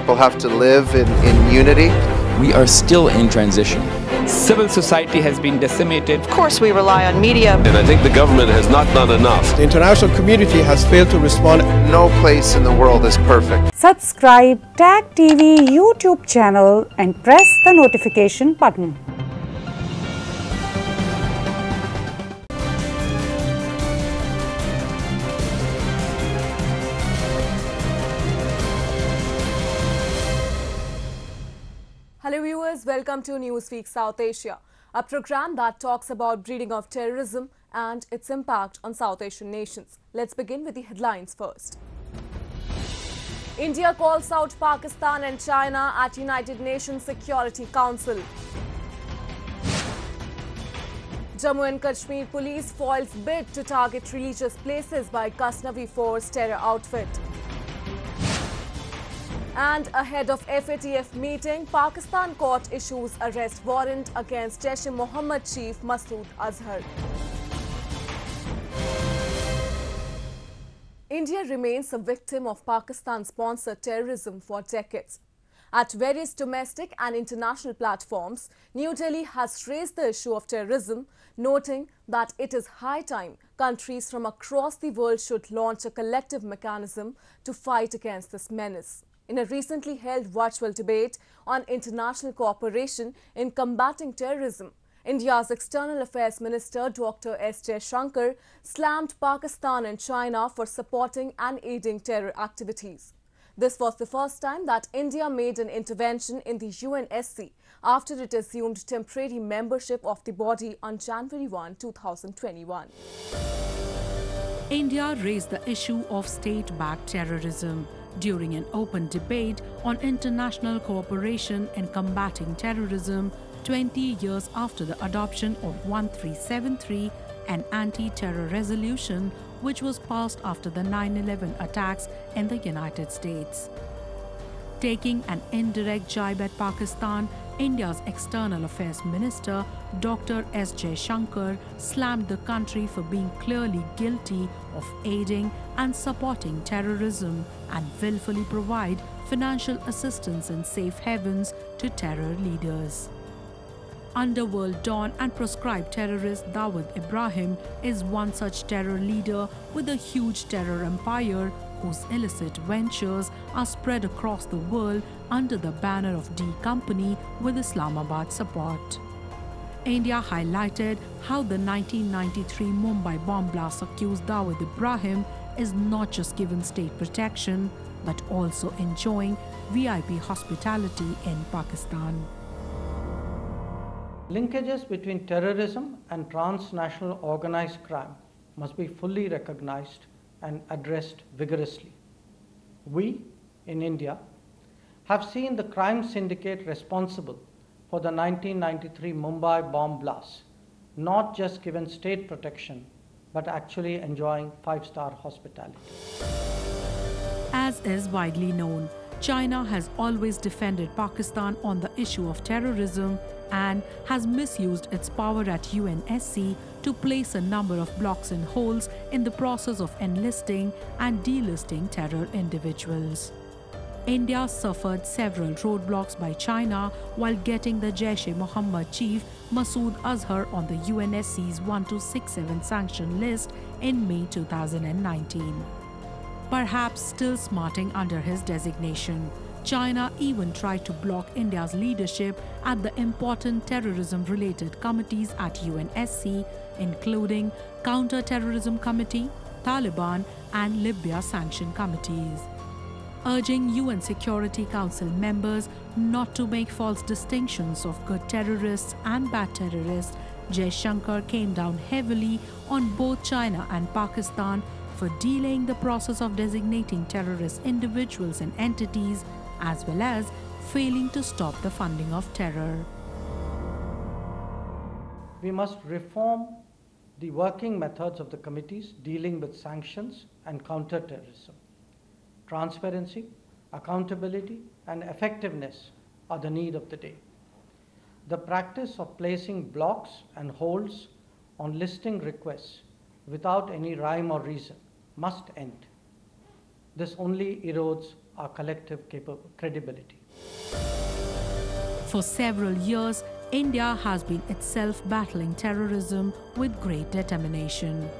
people have to live in, in unity. We are still in transition. Civil society has been decimated. Of course, we rely on media. And I think the government has not done enough. The international community has failed to respond. No place in the world is perfect. Subscribe Tag TV YouTube channel and press the notification button. Welcome to Newsweek South Asia, a program that talks about breeding of terrorism and its impact on South Asian nations. Let's begin with the headlines first. India calls out Pakistan and China at United Nations Security Council. Jammu and Kashmir police foils bid to target religious places by Ghaznavi Force terror outfit. And ahead of FATF meeting, Pakistan court issues arrest warrant against Jaish-e-Mohammed chief Masood Azhar. India remains a victim of Pakistan-sponsored terrorism for decades. At various domestic and international platforms, New Delhi has raised the issue of terrorism, noting that it is high time countries from across the world should launch a collective mechanism to fight against this menace in a recently held virtual debate on international cooperation in combating terrorism. India's External Affairs Minister Dr. S. Shankar slammed Pakistan and China for supporting and aiding terror activities. This was the first time that India made an intervention in the UNSC after it assumed temporary membership of the body on January 1, 2021. India raised the issue of state-backed terrorism during an open debate on international cooperation in combating terrorism 20 years after the adoption of 1373, an anti-terror resolution which was passed after the 9-11 attacks in the United States. Taking an indirect jibe at Pakistan, India's External Affairs Minister Dr. S. Jaishankar slammed the country for being clearly guilty of aiding and supporting terrorism and willfully provide financial assistance and safe havens to terror leaders. Underworld Dawn and proscribed terrorist Dawood Ibrahim is one such terror leader with a huge terror empire whose illicit ventures are spread across the world under the banner of D Company with Islamabad support. India highlighted how the 1993 Mumbai bomb blast accused Dawood Ibrahim is not just given state protection but also enjoying VIP hospitality in Pakistan. Linkages between terrorism and transnational organized crime must be fully recognized and addressed vigorously. We, in India, have seen the crime syndicate responsible for the 1993 Mumbai bomb blast not just given state protection, but actually enjoying five-star hospitality. As is widely known, China has always defended Pakistan on the issue of terrorism and has misused its power at UNSC to place a number of blocks and holes in the process of enlisting and delisting terror individuals. India suffered several roadblocks by China while getting the Jaish-e-Mohammed chief Masood Azhar on the UNSC's 1267 sanction list in May 2019. Perhaps still smarting under his designation, China even tried to block India's leadership at the important terrorism-related committees at UNSC, including Counter-Terrorism Committee, Taliban and Libya Sanction Committees. Urging UN Security Council members not to make false distinctions of good terrorists and bad terrorists, Jaishankar came down heavily on both China and Pakistan for delaying the process of designating terrorist individuals and entities as well as failing to stop the funding of terror. We must reform the working methods of the committees dealing with sanctions and counterterrorism. Transparency, accountability, and effectiveness are the need of the day. The practice of placing blocks and holds on listing requests without any rhyme or reason must end. This only erodes our collective credibility. For several years, India has been itself battling terrorism with great determination.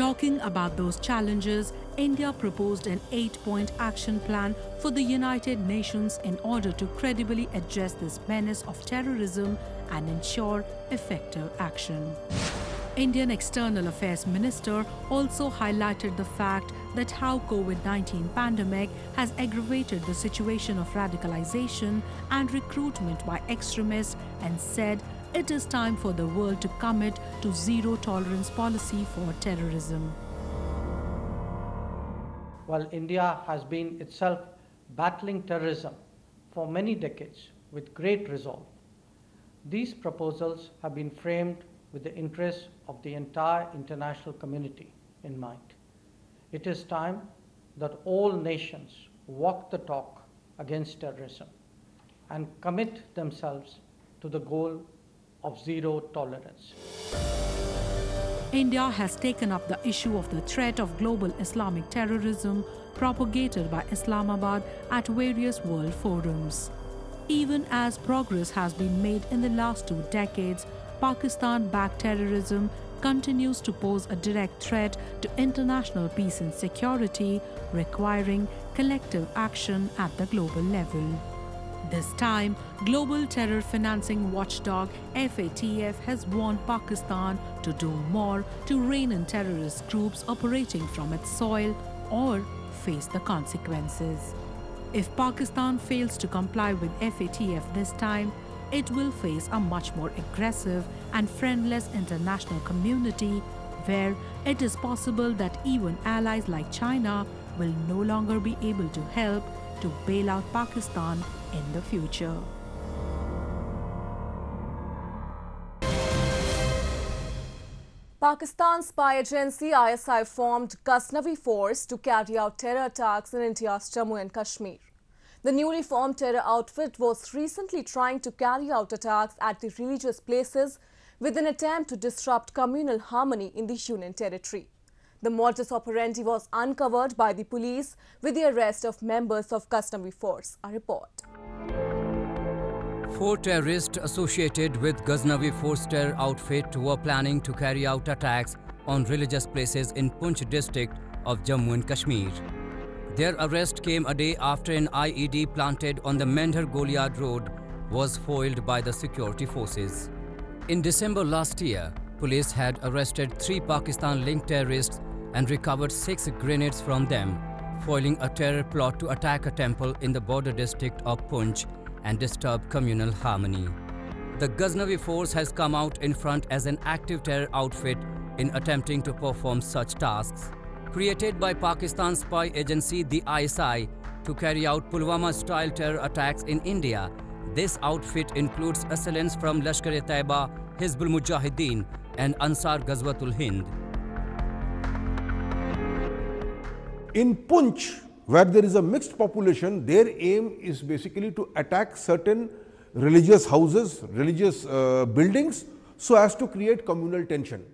Talking about those challenges, India proposed an eight-point action plan for the United Nations in order to credibly address this menace of terrorism and ensure effective action. Indian External Affairs Minister also highlighted the fact that how COVID-19 pandemic has aggravated the situation of radicalization and recruitment by extremists and said it is time for the world to commit to zero tolerance policy for terrorism. While India has been itself battling terrorism for many decades with great resolve, these proposals have been framed with the interests of the entire international community in mind. It is time that all nations walk the talk against terrorism and commit themselves to the goal of zero tolerance. India has taken up the issue of the threat of global Islamic terrorism propagated by Islamabad at various world forums. Even as progress has been made in the last two decades, Pakistan-backed terrorism continues to pose a direct threat to international peace and security, requiring collective action at the global level. This time, global terror financing watchdog FATF has warned Pakistan to do more to rein in terrorist groups operating from its soil or face the consequences. If Pakistan fails to comply with FATF this time, it will face a much more aggressive and friendless international community where it is possible that even allies like China will no longer be able to help to bail out Pakistan in the future. Pakistan spy agency ISI formed Ghaznavi force to carry out terror attacks in India's Jammu and Kashmir. The newly formed terror outfit was recently trying to carry out attacks at the religious places with an attempt to disrupt communal harmony in the Union territory. The modus operandi was uncovered by the police with the arrest of members of Ghaznavi force. A report. Four terrorists associated with Ghaznavi force terror outfit were planning to carry out attacks on religious places in Poonch district of Jammu and Kashmir. Their arrest came a day after an IED planted on the Mendhar Goliad road was foiled by the security forces. In December last year, police had arrested three Pakistan-linked terrorists and recovered six grenades from them, foiling a terror plot to attack a temple in the border district of Poonch and disturb communal harmony. The Ghaznavi force has come out in front as an active terror outfit in attempting to perform such tasks. Created by Pakistan spy agency the ISI to carry out Pulwama-style terror attacks in India, this outfit includes assailants from Lashkar-e-Taiba, Hizbul Mujahideen and Ansar Ghazwatul Hind. In Poonch, where there is a mixed population, their aim is basically to attack certain religious houses, religious uh, buildings, so as to create communal tension.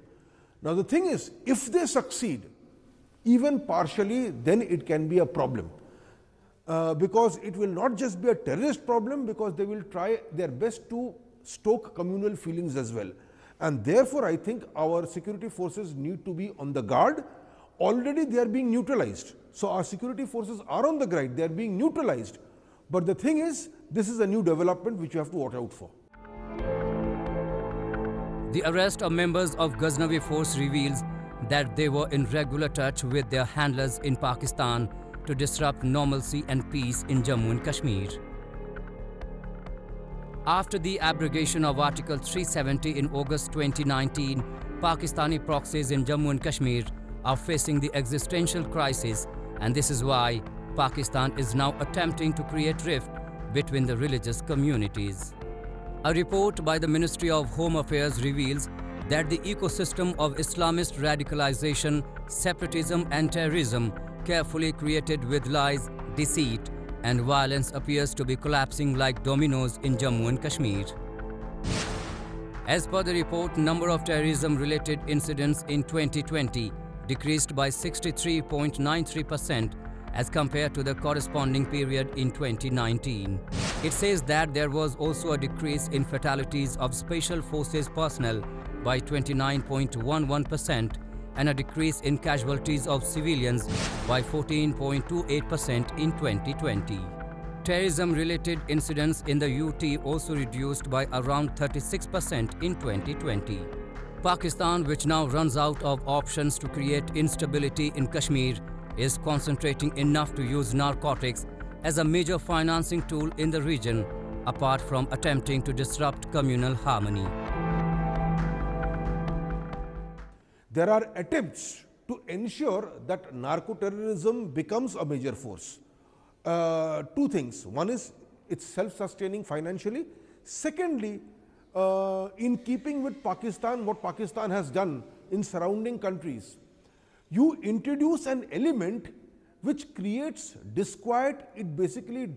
Now, the thing is, if they succeed, even partially, then it can be a problem. Uh, because it will not just be a terrorist problem, because they will try their best to stoke communal feelings as well. And therefore, I think our security forces need to be on the guard. Already they are being neutralized. So, our security forces are on the ground, they are being neutralized. But the thing is, this is a new development which you have to watch out for. The arrest of members of Ghaznavi force reveals that they were in regular touch with their handlers in Pakistan to disrupt normalcy and peace in Jammu and Kashmir. After the abrogation of Article 370 in August 2019, Pakistani proxies in Jammu and Kashmir are facing the existential crisis and this is why Pakistan is now attempting to create rift between the religious communities. A report by the Ministry of Home Affairs reveals that the ecosystem of Islamist radicalization, separatism and terrorism carefully created with lies, deceit and violence appears to be collapsing like dominoes in Jammu and Kashmir. As per the report, number of terrorism-related incidents in 2020 decreased by 63.93% as compared to the corresponding period in 2019. It says that there was also a decrease in fatalities of Special Forces personnel by 29.11% and a decrease in casualties of civilians by 14.28% in 2020. Terrorism-related incidents in the UT also reduced by around 36% in 2020. Pakistan, which now runs out of options to create instability in Kashmir, is concentrating enough to use narcotics as a major financing tool in the region, apart from attempting to disrupt communal harmony. There are attempts to ensure that narco-terrorism becomes a major force. Uh, two things. One is it's self-sustaining financially. Secondly, uh, in keeping with Pakistan, what Pakistan has done in surrounding countries, you introduce an element which creates disquiet, it basically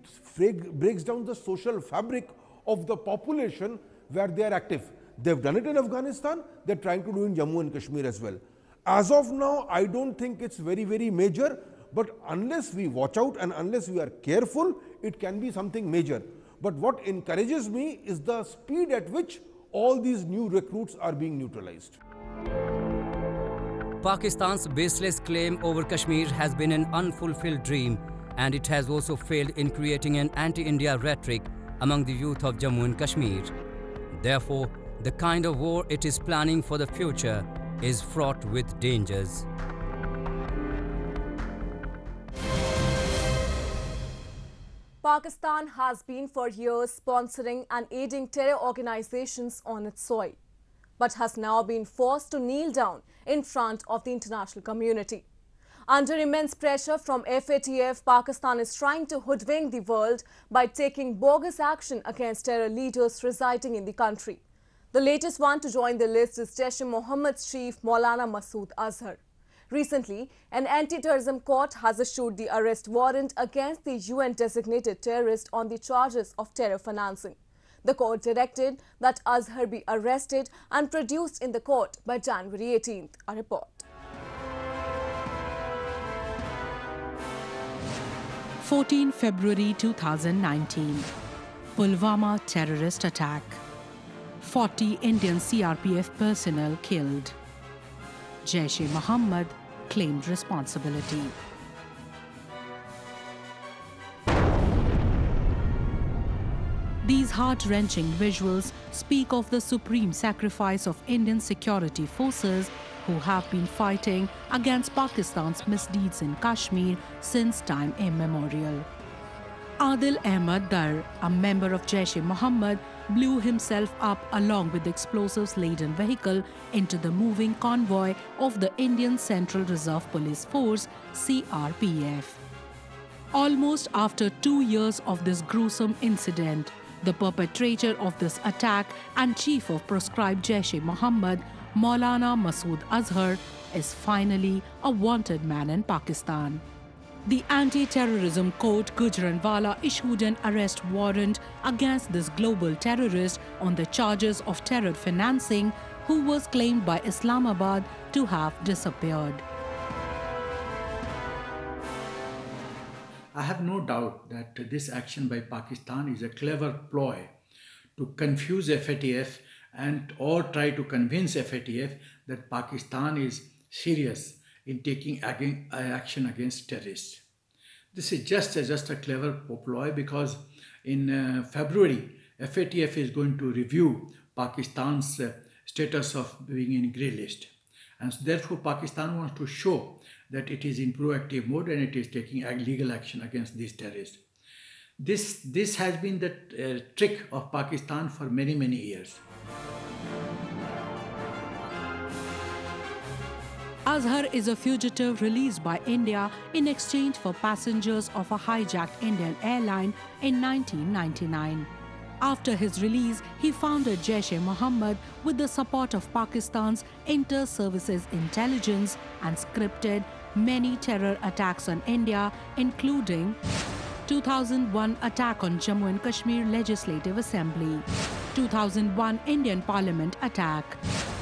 breaks down the social fabric of the population where they are active. They've done it in Afghanistan, they're trying to do in Jammu and Kashmir as well. As of now, I don't think it's very, very major, but unless we watch out and unless we are careful, it can be something major. But what encourages me is the speed at which all these new recruits are being neutralized. Pakistan's baseless claim over Kashmir has been an unfulfilled dream and it has also failed in creating an anti-India rhetoric among the youth of Jammu and Kashmir. Therefore, the kind of war it is planning for the future is fraught with dangers. Pakistan has been for years sponsoring and aiding terror organizations on its soil, but has now been forced to kneel down in front of the international community. Under immense pressure from FATF, Pakistan is trying to hoodwink the world by taking bogus action against terror leaders residing in the country. The latest one to join the list is Jaish-e-Mohammed's chief Maulana Masood Azhar. Recently, an anti-terrorism court has issued the arrest warrant against the UN-designated terrorist on the charges of terror financing. The court directed that Azhar be arrested and produced in the court by January 18th. A report. Fourteen February 2019, Pulwama terrorist attack. 40 Indian CRPF personnel killed. Jaish-e-Mohammed claimed responsibility. These heart-wrenching visuals speak of the supreme sacrifice of Indian security forces who have been fighting against Pakistan's misdeeds in Kashmir since time immemorial. Adil Ahmad Dar, a member of Jaish-e-Mohammed, blew himself up along with the explosives-laden vehicle into the moving convoy of the Indian Central Reserve Police Force, CRPF. Almost after two years of this gruesome incident, the perpetrator of this attack and chief of proscribed Jaish-e-Mohammed, Maulana Masood Azhar, is finally a wanted man in Pakistan. The anti-terrorism court Gujranwala issued an arrest warrant against this global terrorist on the charges of terror financing who was claimed by Islamabad to have disappeared. I have no doubt that this action by Pakistan is a clever ploy to confuse FATF and or try to convince FATF that Pakistan is serious in taking action against terrorists. This is just a, just a clever ploy because in uh, February, FATF is going to review Pakistan's uh, status of being in grey list. And so therefore, Pakistan wants to show that it is in proactive mode and it is taking legal action against these terrorists. This, this has been the uh, trick of Pakistan for many, many years. Azhar is a fugitive released by India in exchange for passengers of a hijacked Indian airline in 1999. After his release, he founded Jaish-e-Mohammed with the support of Pakistan's inter-services intelligence and scripted many terror attacks on India, including 2001 attack on Jammu and Kashmir Legislative Assembly, 2001 Indian Parliament attack,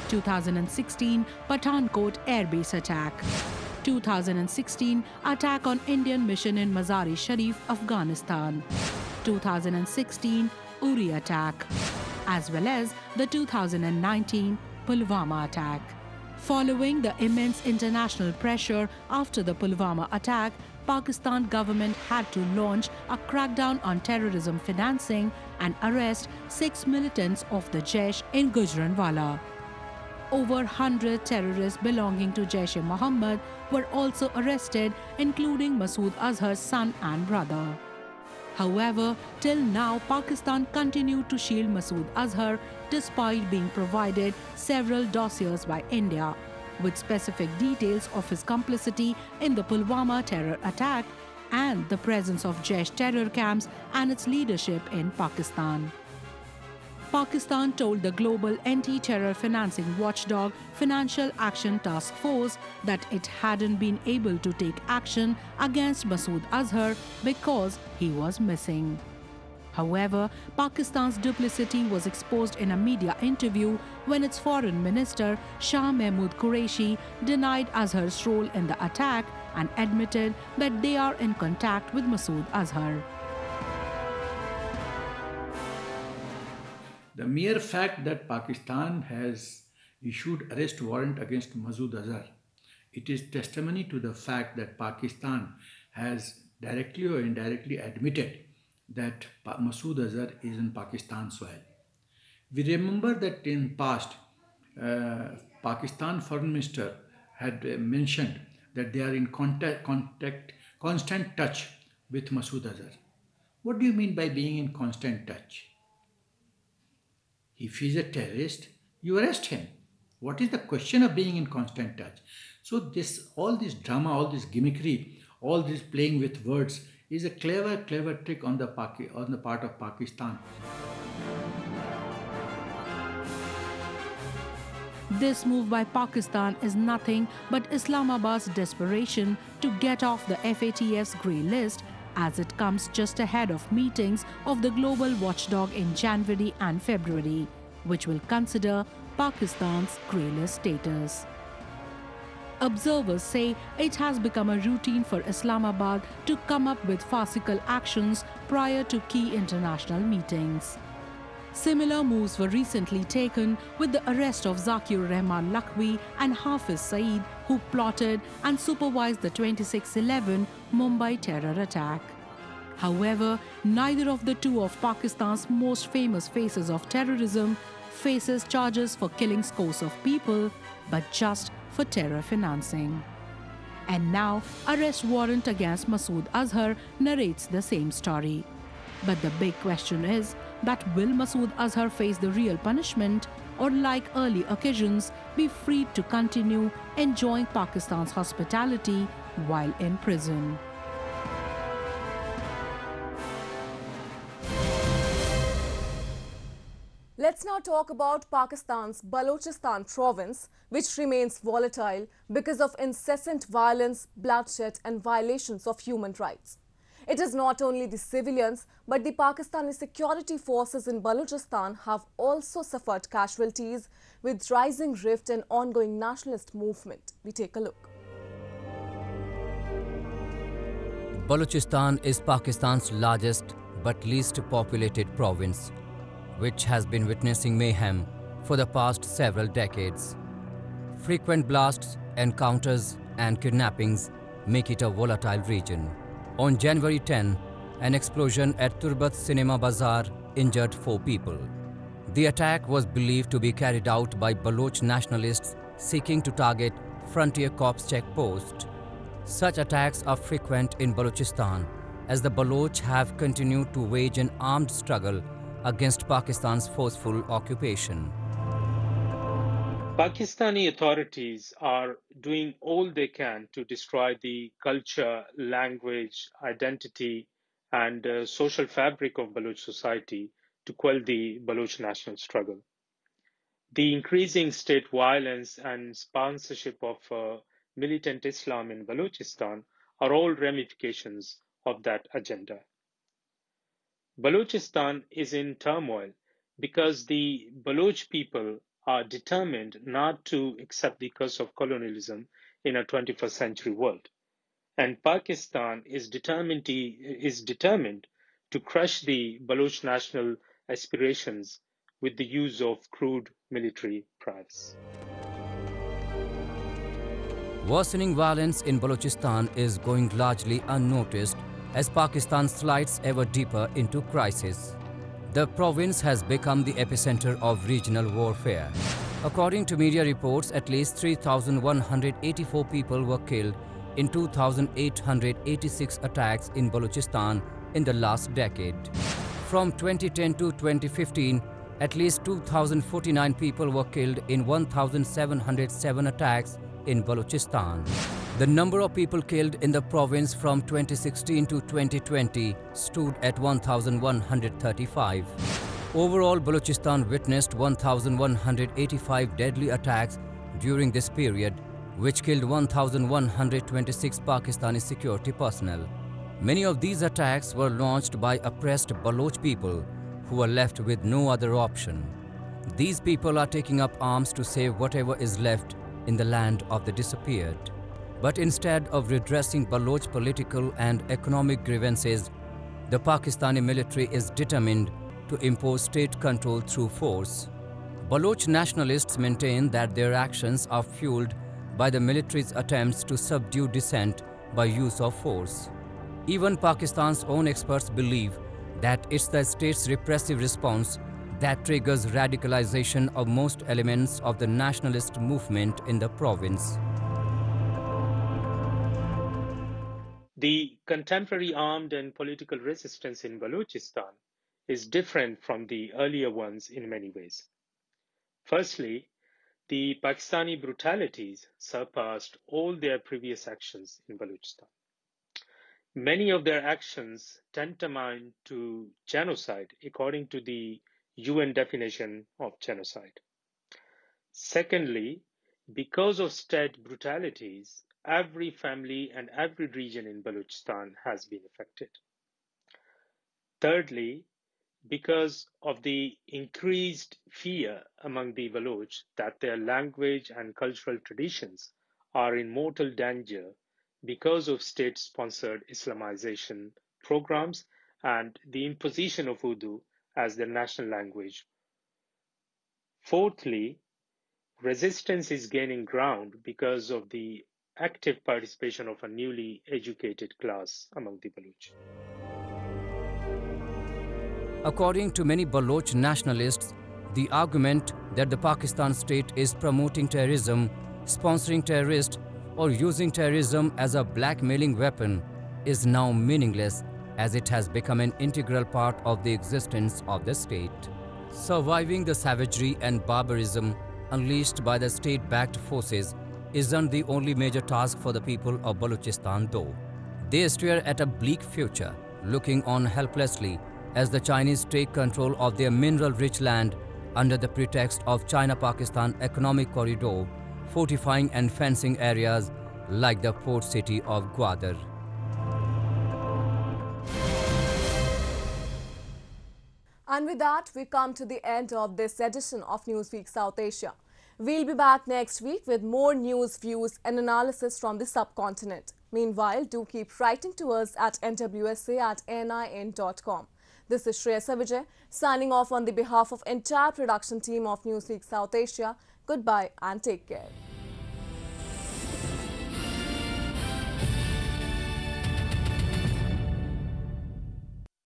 2016 Pathankot airbase attack, 2016 attack on Indian mission in Mazari Sharif, Afghanistan, 2016 Uri attack, as well as the 2019 Pulwama attack. Following the immense international pressure after the Pulwama attack, Pakistan government had to launch a crackdown on terrorism financing and arrest six militants of the Jaish in Gujranwala. Over 100 terrorists belonging to Jaish-e-Mohammed were also arrested, including Masood Azhar's son and brother. However, till now, Pakistan continued to shield Masood Azhar despite being provided several dossiers by India with specific details of his complicity in the Pulwama terror attack and the presence of Jaish terror camps and its leadership in Pakistan. Pakistan told the global anti terror financing watchdog Financial Action Task Force that it hadn't been able to take action against Masood Azhar because he was missing. However, Pakistan's duplicity was exposed in a media interview when its foreign minister Shah Mahmood Qureshi denied Azhar's role in the attack and admitted that they are in contact with Masood Azhar. The mere fact that Pakistan has issued arrest warrant against Masood Azhar, it is testimony to the fact that Pakistan has directly or indirectly admitted that Masood Azhar is in Pakistan soil. We remember that in past, uh, Pakistan foreign minister had uh, mentioned that they are in contact, contact, constant touch with Masood Azhar. What do you mean by being in constant touch? If he's a terrorist, you arrest him. What is the question of being in constant touch? So this, all this drama, all this gimmickry, all this playing with words is a clever, clever trick on the, Paki, on the part of Pakistan. This move by Pakistan is nothing but Islamabad's desperation to get off the FATF's grey list as it comes just ahead of meetings of the global watchdog in January and February, which will consider Pakistan's grey status. Observers say it has become a routine for Islamabad to come up with farcical actions prior to key international meetings. Similar moves were recently taken with the arrest of Zakir Rahman Lakhvi and Hafiz Saeed, who plotted and supervised the 2611 Mumbai terror attack. However, neither of the two of Pakistan's most famous faces of terrorism faces charges for killing scores of people, but just for terror financing. And now, arrest warrant against Masood Azhar narrates the same story. But the big question is that will Masood Azhar face the real punishment or like early occasions be free to continue enjoying Pakistan's hospitality while in prison? Let's now talk about Pakistan's Balochistan province, which remains volatile because of incessant violence, bloodshed and violations of human rights. It is not only the civilians, but the Pakistani security forces in Balochistan have also suffered casualties with rising rift and ongoing nationalist movement. We take a look. Balochistan is Pakistan's largest but least populated province which has been witnessing mayhem for the past several decades. Frequent blasts, encounters, and kidnappings make it a volatile region. On January 10, an explosion at Turbat Cinema Bazaar injured four people. The attack was believed to be carried out by Baloch nationalists seeking to target Frontier Corps checkpost. Such attacks are frequent in Balochistan as the Baloch have continued to wage an armed struggle against Pakistan's forceful occupation. Pakistani authorities are doing all they can to destroy the culture, language, identity, and uh, social fabric of Baloch society to quell the Baloch national struggle. The increasing state violence and sponsorship of uh, militant Islam in Balochistan are all ramifications of that agenda. Balochistan is in turmoil because the Baloch people are determined not to accept the curse of colonialism in a 21st century world. And Pakistan is determined to, is determined to crush the Baloch national aspirations with the use of crude military prowess. Worsening violence in Balochistan is going largely unnoticed as Pakistan slides ever deeper into crisis. The province has become the epicenter of regional warfare. According to media reports, at least 3,184 people were killed in 2,886 attacks in Balochistan in the last decade. From 2010 to 2015, at least 2,049 people were killed in 1,707 attacks in Balochistan. The number of people killed in the province from 2016 to 2020 stood at 1,135. Overall, Balochistan witnessed 1,185 deadly attacks during this period, which killed 1,126 Pakistani security personnel. Many of these attacks were launched by oppressed Baloch people who were left with no other option. These people are taking up arms to save whatever is left in the land of the disappeared. But instead of redressing Baloch political and economic grievances, the Pakistani military is determined to impose state control through force. Baloch nationalists maintain that their actions are fueled by the military's attempts to subdue dissent by use of force. Even Pakistan's own experts believe that it's the state's repressive response that triggers radicalization of most elements of the nationalist movement in the province. The contemporary armed and political resistance in Balochistan is different from the earlier ones in many ways. Firstly, the Pakistani brutalities surpassed all their previous actions in Balochistan. Many of their actions tantamount to genocide according to the UN definition of genocide. Secondly, because of state brutalities, every family and every region in Balochistan has been affected. Thirdly, because of the increased fear among the Baloch that their language and cultural traditions are in mortal danger because of state sponsored Islamization programs and the imposition of Urdu as their national language. Fourthly, resistance is gaining ground because of the active participation of a newly educated class among the Baloch. According to many Baloch nationalists, the argument that the Pakistan state is promoting terrorism, sponsoring terrorists, or using terrorism as a blackmailing weapon is now meaningless as it has become an integral part of the existence of the state. Surviving the savagery and barbarism unleashed by the state-backed forces isn't the only major task for the people of Balochistan though. They stare at a bleak future, looking on helplessly as the Chinese take control of their mineral-rich land under the pretext of China-Pakistan Economic Corridor, fortifying and fencing areas like the port city of Gwadar. And with that, we come to the end of this edition of Newsweek South Asia. We'll be back next week with more news, views and analysis from the subcontinent. Meanwhile, do keep writing to us at nwsa at nin.com. This is Shreya Savijay signing off on the behalf of entire production team of Newsweek South Asia. Goodbye and take care.